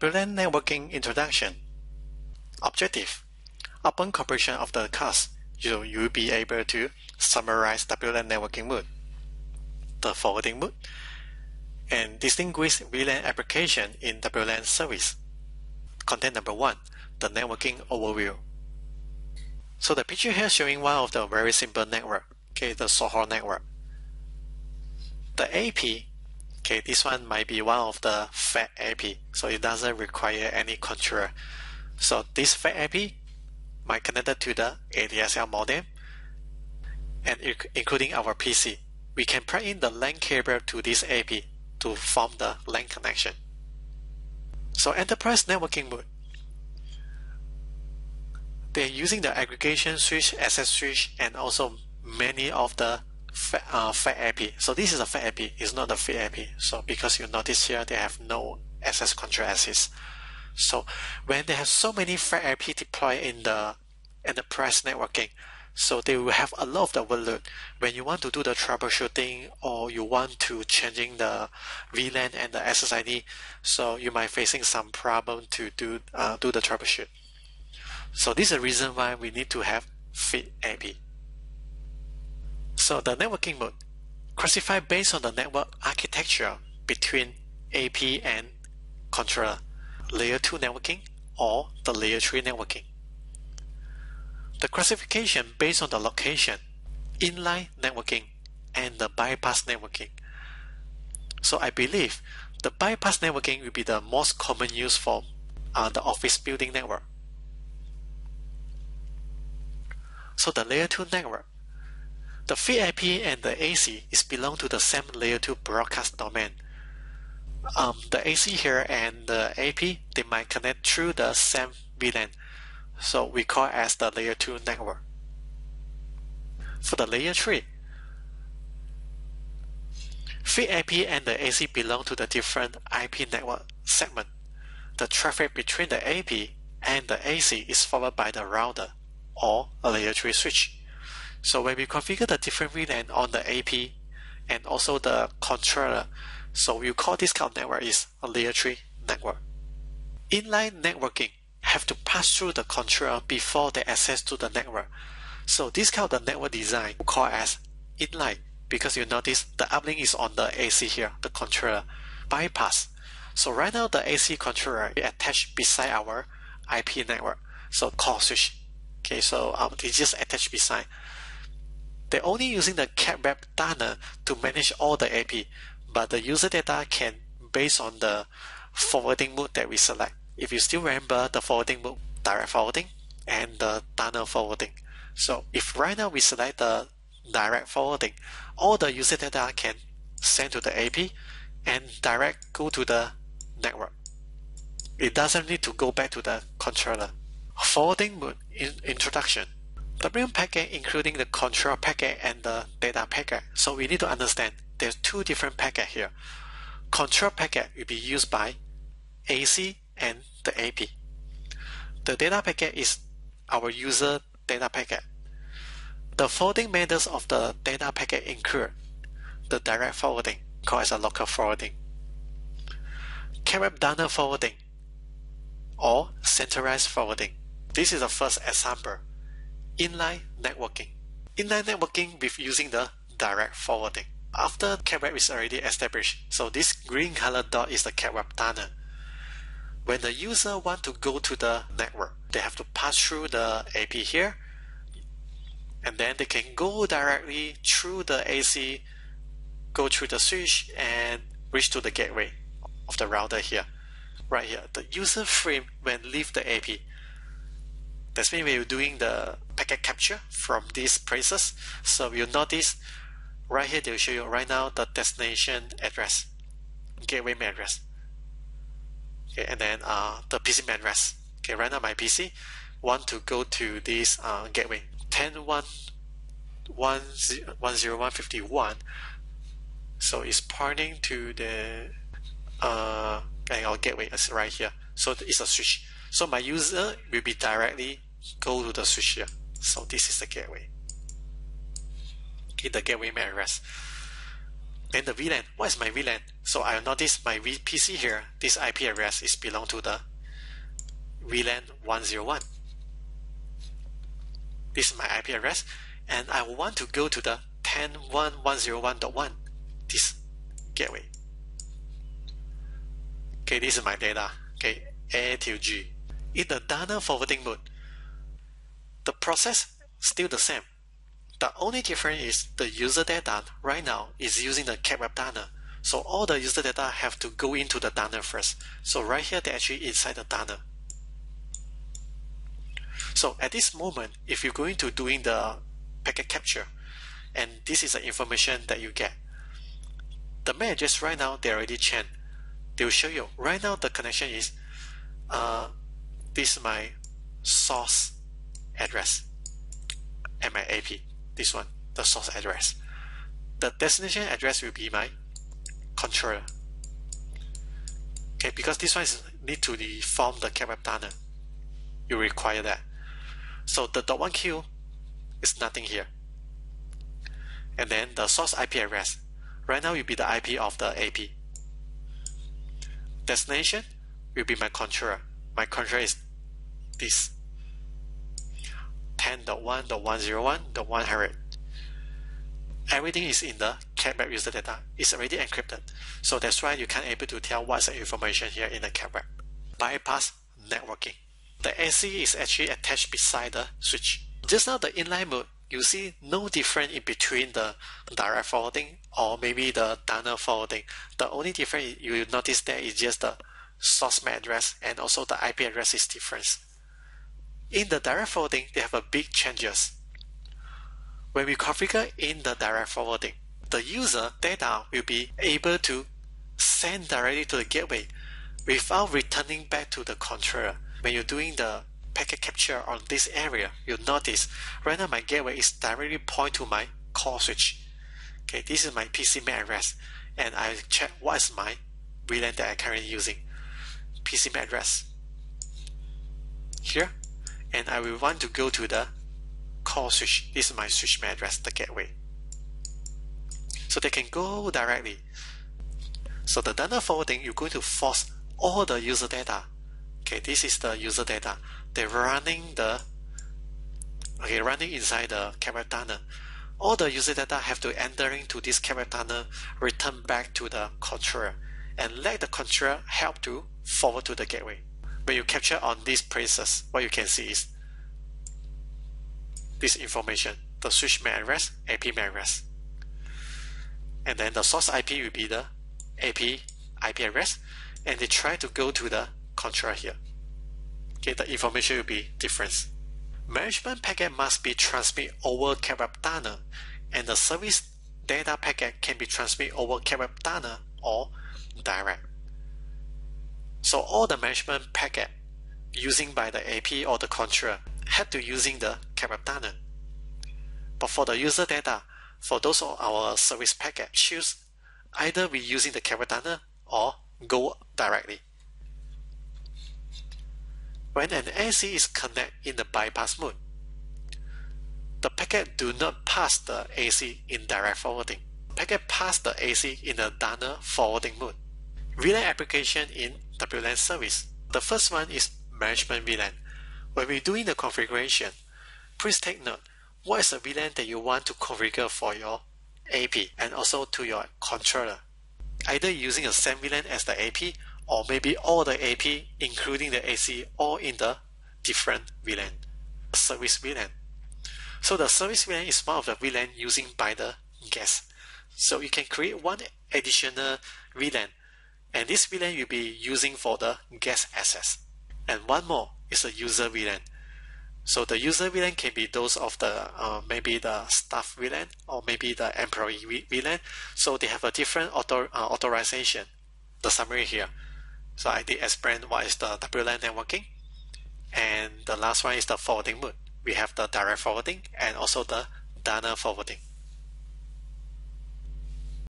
WLAN networking introduction. Objective. Upon completion of the course, you, you'll be able to summarize WLAN networking mode, the forwarding mode, and distinguish VLAN application in WLAN service. Content number one, the networking overview. So the picture here showing one of the very simple network, okay, the Soho network. The AP Okay, this one might be one of the FAT AP, so it doesn't require any controller. So this FAT AP might connect to the ADSL modem and including our PC. We can plug in the LAN cable to this AP to form the LAN connection. So enterprise networking mode. They're using the aggregation switch, access switch, and also many of the FAT, uh, FAT AP. So this is a FAT AP, it's not a FIT AP. So because you notice here, they have no access control access. So when they have so many FAT AP deployed in the enterprise networking, so they will have a lot of the overload. When you want to do the troubleshooting or you want to changing the VLAN and the SSID, so you might facing some problem to do uh, do the troubleshoot. So this is the reason why we need to have FIT AP. So the networking mode classify based on the network architecture between AP and controller, layer 2 networking or the layer 3 networking. The classification based on the location, inline networking and the bypass networking. So I believe the bypass networking will be the most common use for uh, the office building network. So the layer 2 network the FIT and the AC is belong to the same layer 2 broadcast domain. Um, the AC here and the AP, they might connect through the same VLAN. So we call it as the layer 2 network. For the layer 3, FIT and the AC belong to the different IP network segment. The traffic between the AP and the AC is followed by the router or a layer 3 switch. So when we configure the different VLAN on the AP and also the controller, so we call this kind of network is a layer 3 network. Inline networking have to pass through the controller before they access to the network. So this kind of network design we call as inline because you notice the uplink is on the AC here, the controller bypass. So right now the AC controller is attached beside our IP network. So core switch. Okay, so um, it's just attached beside. They're only using the CAPWAP tunnel to manage all the AP, but the user data can based on the forwarding mode that we select. If you still remember the forwarding mode, direct forwarding and the tunnel forwarding. So if right now we select the direct forwarding, all the user data can send to the AP and direct go to the network. It doesn't need to go back to the controller. Forwarding mode in introduction. WM packet including the control packet and the data packet. So we need to understand there's two different packet here. Control packet will be used by AC and the AP. The data packet is our user data packet. The forwarding methods of the data packet include the direct forwarding, called as a local forwarding, CAPWAP tunnel forwarding, or centralized forwarding. This is the first example inline networking. Inline networking with using the direct forwarding. After CAT is already established, so this green color dot is the CAPWAP tunnel. When the user want to go to the network, they have to pass through the AP here, and then they can go directly through the AC, go through the switch, and reach to the gateway of the router here. Right here, the user frame when leave the AP that's mean we're doing the packet capture from these places. So you'll notice right here they'll show you right now the destination address, gateway MAC address. Okay, and then uh, the PC MAC address. Okay, right now my PC want to go to this uh, gateway 10.1.1.0.151. So it's pointing to the uh, our gateway is right here. So it's a switch. So my user will be directly go to the switch here. So this is the gateway. Okay, the gateway MAC address. Then the VLAN, what is my VLAN? So I notice my VPC here, this IP address is belong to the VLAN 101. This is my IP address, and I want to go to the 10.1.101.1, this gateway. Okay, this is my data. Okay, A to G. In the tunnel forwarding mode, the process still the same. The only difference is the user data right now is using the CAPWAP tunnel. So all the user data have to go into the tunnel first. So right here, they're actually inside the tunnel. So at this moment, if you're going to doing the packet capture, and this is the information that you get, the address right now, they already changed. They will show you. Right now, the connection is, uh, this is my source address and my AP. This one, the source address. The destination address will be my controller. Okay, because this one is need to deform the CAPWAP tunnel. You require that. So the dot one Q is nothing here. And then the source IP address. Right now will be the IP of the AP. Destination will be my controller. My controller is this 10.1.101.100. Everything is in the CAPWAP user data. It's already encrypted. So that's why you can't able to tell what's the information here in the CAPWAP. Bypass networking. The AC is actually attached beside the switch. Just now the inline mode, you see no difference in between the direct forwarding or maybe the tunnel forwarding. The only difference you notice there is just the source MAC address and also the IP address is different. In the direct forwarding, they have a big changes. When we configure in the direct forwarding, the user data will be able to send directly to the gateway without returning back to the controller when you're doing the packet capture on this area, you'll notice right now my gateway is directly point to my core switch. Okay, this is my PC MAC address, and I check what is my VLAN that I'm currently using. PC MAC address here, and I will want to go to the core switch. This is my switch address, the gateway. So they can go directly. So the data forwarding, you're going to force all the user data Okay, this is the user data. They're running the okay running inside the CAPWAP tunnel. All the user data have to enter into this CAPWAP tunnel, return back to the controller, and let the controller help to forward to the gateway. When you capture on these places, what you can see is this information, the switch MAC address, AP MAC address. And then the source IP will be the AP IP address, and they try to go to the control here. Okay, the information will be different. Management packet must be transmitted over tunnel, and the service data packet can be transmitted over tunnel or direct. So all the management packet using by the AP or the controller had to using the tunnel. But for the user data, for those of our service packet, choose either we using the tunnel or go directly. When an AC is connected in the bypass mode, the packet do not pass the AC in direct forwarding. Packet pass the AC in the tunnel forwarding mode. VLAN application in WLAN service. The first one is management VLAN. When we're doing the configuration, please take note what is the VLAN that you want to configure for your AP and also to your controller. Either using the same VLAN as the AP or maybe all the AP, including the AC, all in the different VLAN, service VLAN. So the service VLAN is one of the VLAN using by the guest. So you can create one additional VLAN, and this VLAN you'll be using for the guest access. And one more is the user VLAN. So the user VLAN can be those of the uh, maybe the staff VLAN or maybe the employee VLAN. So they have a different author, uh, authorization. The summary here. So I did explain what is the WLAN networking. And the last one is the forwarding mode. We have the direct forwarding and also the tunnel forwarding.